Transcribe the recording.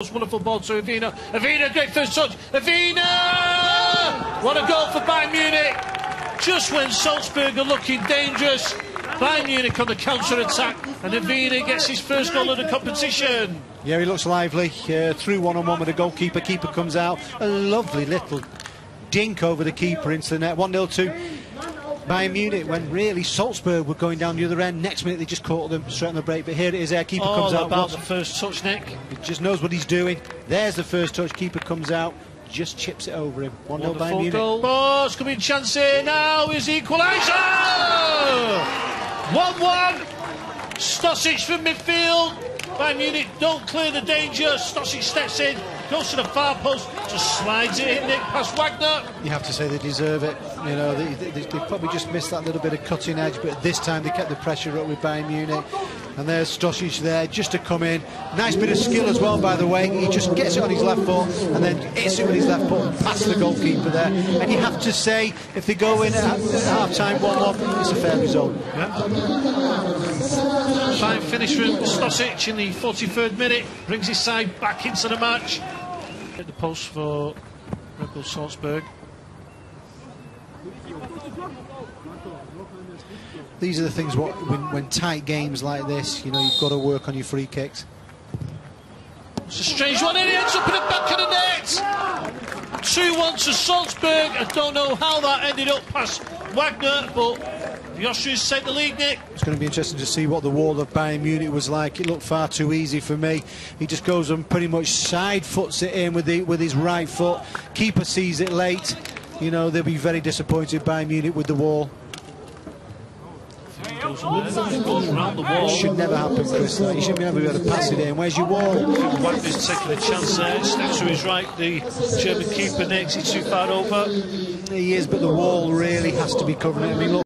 Wonderful ball to Avina. Avina, great first touch. Avina! What a goal for Bayern Munich. Just when Salzburg are looking dangerous, Bayern Munich on the counter attack, and Avina gets his first goal of the competition. Yeah, he looks lively. Uh, through one on one with the goalkeeper. Keeper comes out. A lovely little dink over the keeper into the net. 1 0 to Bayern Munich when really Salzburg were going down the other end. Next minute they just caught them straight on the break. But here it is there. Keeper All comes oh, out. about the first touch, Nick. He just knows what he's doing. There's the first touch. Keeper comes out. Just chips it over him. 1 0 Bayern Wonderful Munich. goal. Oh, it's coming chance here now is equaliser! 1-1. Stosic from midfield. Bayern Munich don't clear the danger. Stosic steps in, goes to the far post, just slides it in, Nick, past Wagner. You have to say they deserve it. You know, they, they, they probably just missed that little bit of cutting edge, but this time they kept the pressure up with Bayern Munich. And there's Stosic there just to come in. Nice bit of skill as well, by the way. He just gets it on his left foot and then hits it with his left foot past the goalkeeper there. And you have to say, if they go in at, at half time 1 1, it's a fair result. Fine finish from Stosic in the 43rd minute, brings his side back into the match. Hit the post for Red Bull Salzburg. These are the things what, when, when tight games like this, you know, you've got to work on your free kicks. It's a strange one, and he ends up in the back of the net. 2-1 to Salzburg. I don't know how that ended up past Wagner, but Austrians take the lead, Nick. It's going to be interesting to see what the wall of Bayern Munich was like. It looked far too easy for me. He just goes and pretty much side foots it in with the with his right foot. Keeper sees it late. You know they'll be very disappointed Bayern Munich with the wall. Goes, goes around the wall. Should never happen, Chris. That. You shouldn't be able to pass it in. Where's your wall? Wagner's taking a chance there. Steps to his right. The German keeper, next. he's too far over. He is, but the wall really has to be covering it. I mean, look.